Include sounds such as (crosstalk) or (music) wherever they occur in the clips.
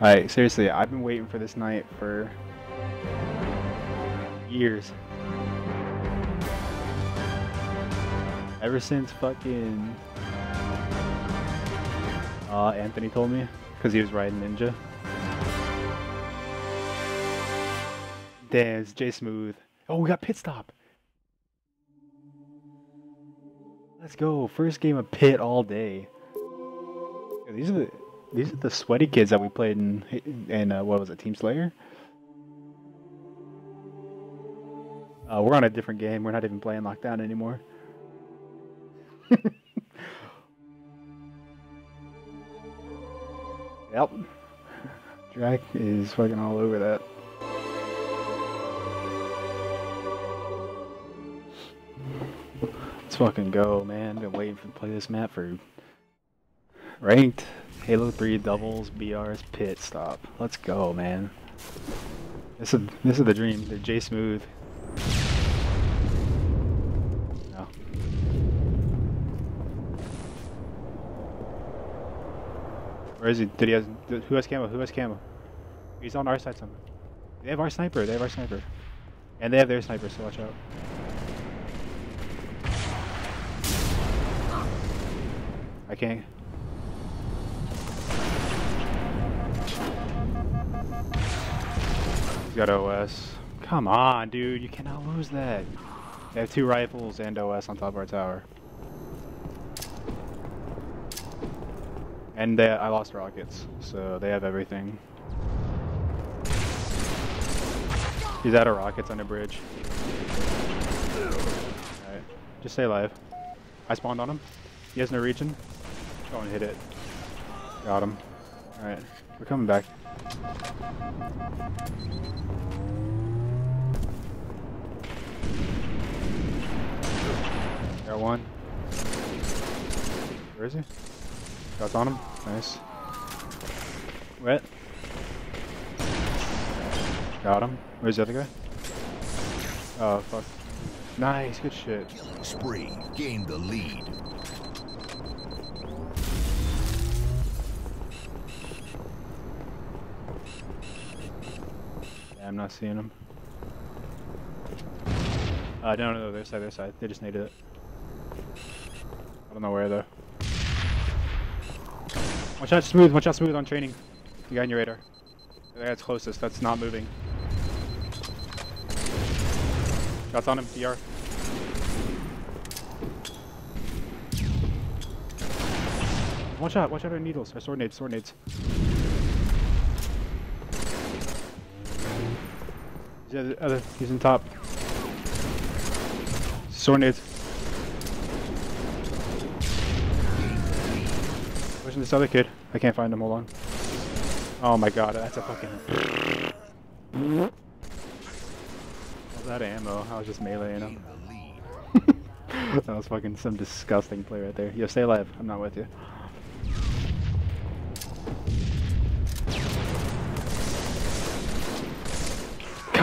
Alright, seriously, I've been waiting for this night for years. Ever since fucking uh, Anthony told me, because he was riding Ninja. Damn, it's J Smooth. Oh, we got pit stop. Let's go. First game of pit all day. These are the these are the sweaty kids that we played in in uh, what was it, Team Slayer? Uh, we're on a different game. We're not even playing Lockdown anymore. (laughs) yep. Drac is fucking all over that. Let's fucking go, man. Been waiting to play this map for ranked Halo 3 doubles BR's pit stop. Let's go, man. This is this is the dream. The J Smooth. No. Where is he? Did he has who has camo? Who has camo? He's on our side somewhere. They have our sniper. They have our sniper. And they have their sniper, so watch out. I can't. He's got OS. Come on, dude. You cannot lose that. They have two rifles and OS on top of our tower. And they, I lost rockets, so they have everything. He's out of rockets on the bridge. Alright, just stay alive. I spawned on him. He has no regen. Go and hit it. Got him. Alright, we're coming back. Got one. Where is he? Got on him. Nice. Wet. Got him. Where's the other guy? Oh, fuck. Nice, good shit. Spree gained the lead. I'm not seeing him. Uh, no, no, their side, their side. They just needed it. I don't know where though. Watch out smooth, watch out smooth on training. You got your radar. That's closest, that's not moving. Shots on him, PR. Watch out, watch out our needles, our sword nades, sword nades. He's, other, he's in top. Sword nades. This other kid. I can't find him, hold on. Oh my god, that's a fucking... All that ammo, I was just meleeing him. (laughs) that was fucking some disgusting play right there. Yo, stay alive, I'm not with you.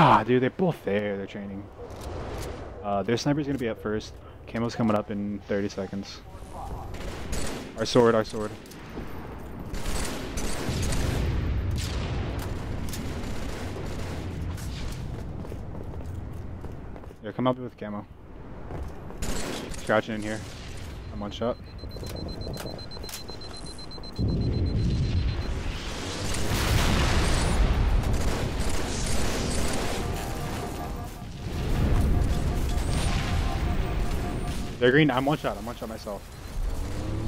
God, dude, they're both there. They're training. Uh, their sniper's gonna be up first. Camo's coming up in 30 seconds. Our sword, our sword. Yeah, come up with camo. Crouching in here. I'm one shot. They're green. I'm one shot. I'm one shot myself.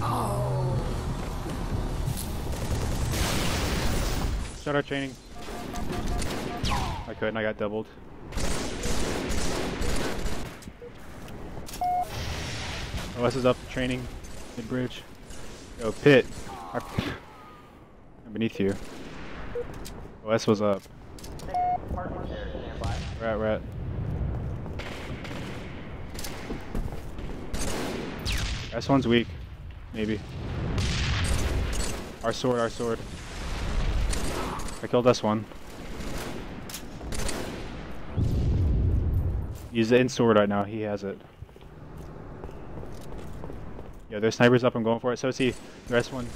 Oh. Out training. I couldn't. I got doubled. OS is up. for Training. Mid bridge. Yo, pit. I'm (sighs) beneath you. OS was up. We're at, we're at. This one's weak. Maybe. Our sword, our sword. I killed this one. He's in sword right now, he has it. Yeah, there's snipers up. I'm going for it. So see the rest one.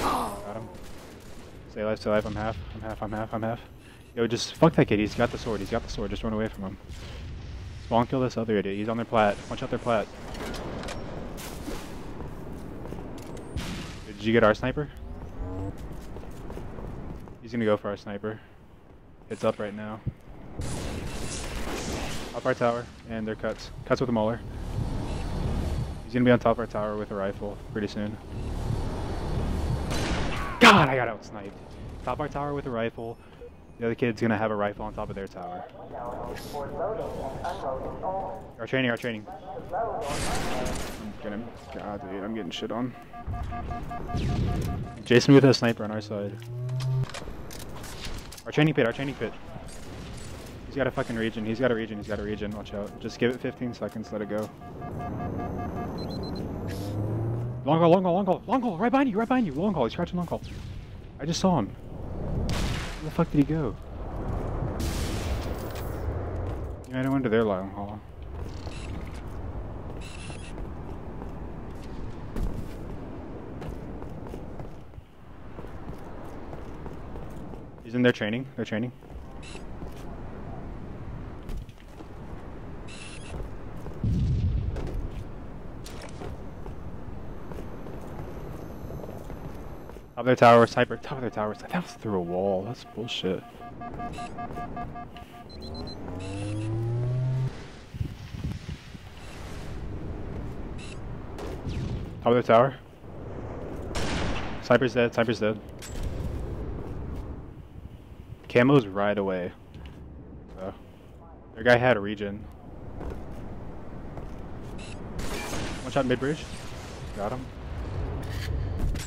Got him. Stay alive, stay alive. I'm half. I'm half. I'm half. I'm half. Yo, just fuck that kid. He's got the sword. He's got the sword. Just run away from him. Spawn kill this other idiot. He's on their plat. Watch out their plat. Did you get our sniper? He's gonna go for our sniper. It's up right now. Up our tower, and they're cuts. Cuts with a mauler. He's gonna be on top of our tower with a rifle pretty soon. God, I got out sniped. Top our tower with a rifle. The other kid's gonna have a rifle on top of their tower. Our training, our training. I'm gonna, God, dude, I'm getting shit on. Jason with a sniper on our side. Our training pit, our training pit. He's got a fucking regen. He's got a regen. He's got a regen. Watch out. Just give it 15 seconds. Let it go. Long haul, long haul, long haul, long haul. Right behind you, right behind you. Long haul. He's crouching long haul. I just saw him. Where the fuck did he go? He might have went to their long haul. In their training. They're training. Top of their tower, sniper. Top of their tower. That was through a wall. That's bullshit. Top of their tower. Sniper's dead. Sniper's dead. Camo's right away. So, their guy had a regen. One shot mid bridge. Got him.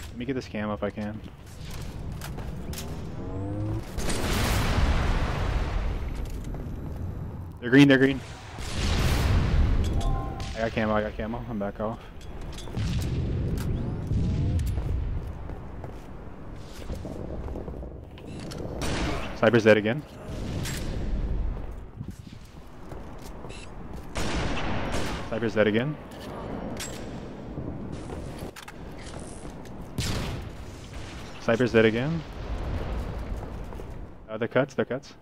Let me get this camo if I can. They're green, they're green. I got camo, I got camo. I'm back off. Sniper's dead again. Sniper's dead again. Sniper's dead again. Uh, the cuts, the cuts.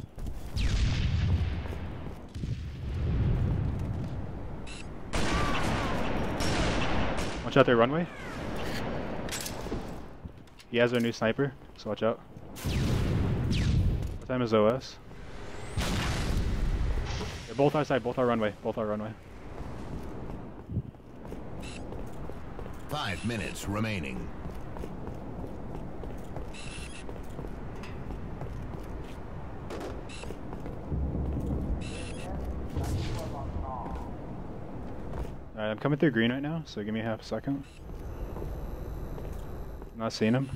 Watch out their runway. He has our new sniper, so watch out. What time is OS? They're both outside, both our runway, both our runway. Five minutes remaining. Alright, I'm coming through green right now, so give me half a second. I'm not seeing him.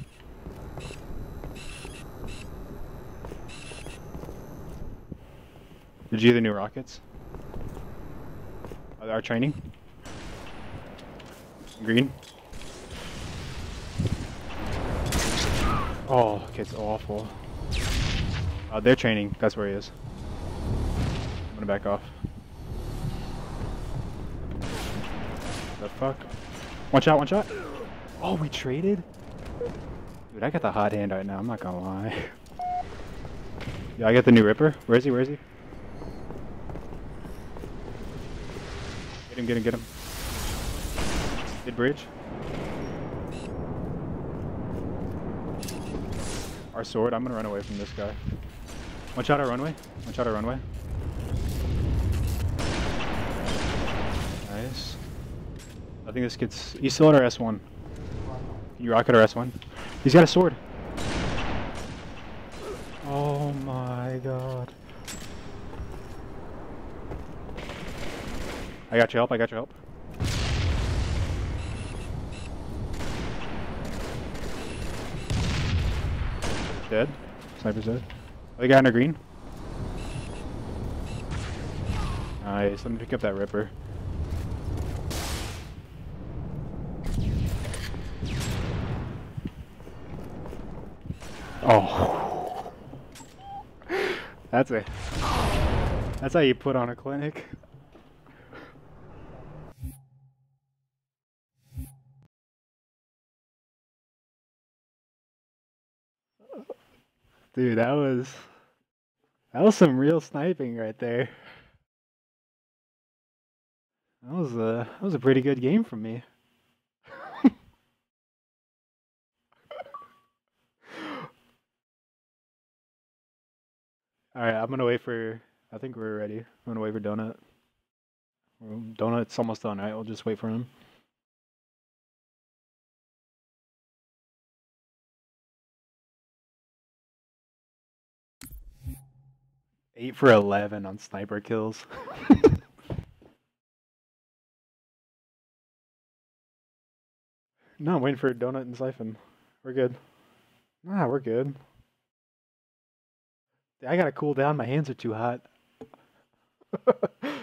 Did you get the new rockets? Are they our training? Green? Oh, kid's awful. Uh, they're training. That's where he is. I'm gonna back off. The fuck? One shot, one shot. Oh, we traded? Dude, I got the hot hand right now. I'm not gonna lie. (laughs) yeah, I got the new Ripper. Where is he? Where is he? Get him, get him, get him. Mid bridge. Our sword. I'm gonna run away from this guy. One shot our runway. One shot our runway. Nice. I think this gets... He's still at our S1. Can you rocket our S1? He's got a sword. Oh my god. I got your help. I got your help. Dead. Sniper's dead. Other guy in the green. Nice. Let me pick up that Ripper. Oh. That's it. That's how you put on a clinic. Dude, that was that was some real sniping right there. That was a that was a pretty good game from me. (laughs) All right, I'm gonna wait for. I think we're ready. I'm gonna wait for Donut. Donut's almost done, right? We'll just wait for him. Eight for eleven on sniper kills. (laughs) no, I'm waiting for a Donut and Siphon. We're good. Nah, we're good. I gotta cool down. My hands are too hot. (laughs)